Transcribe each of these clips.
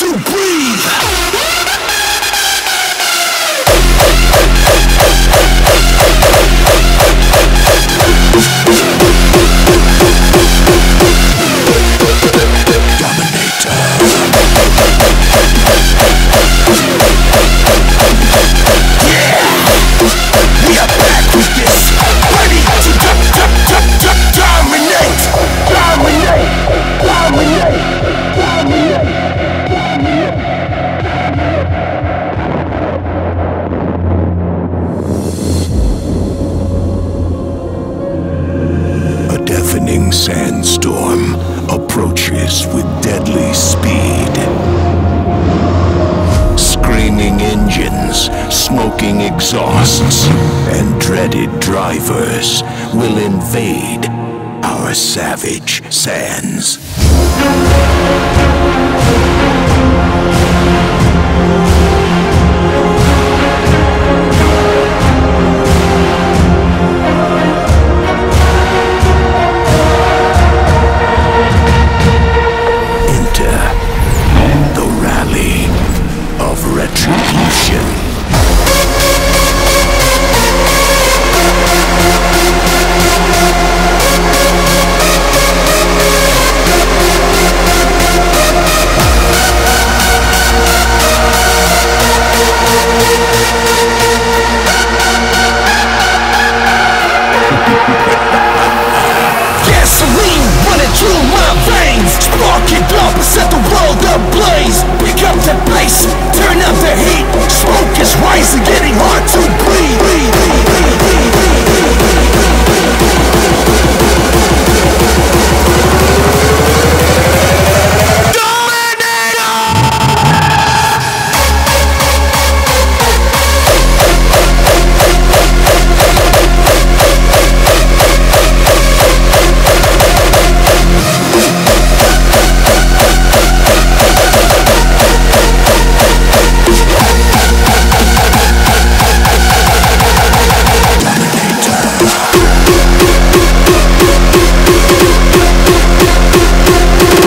to breathe sandstorm approaches with deadly speed. Screaming engines, smoking exhausts, and dreaded drivers will invade our savage sands. Set the world ablaze. Pick up the pace, turn up the heat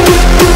The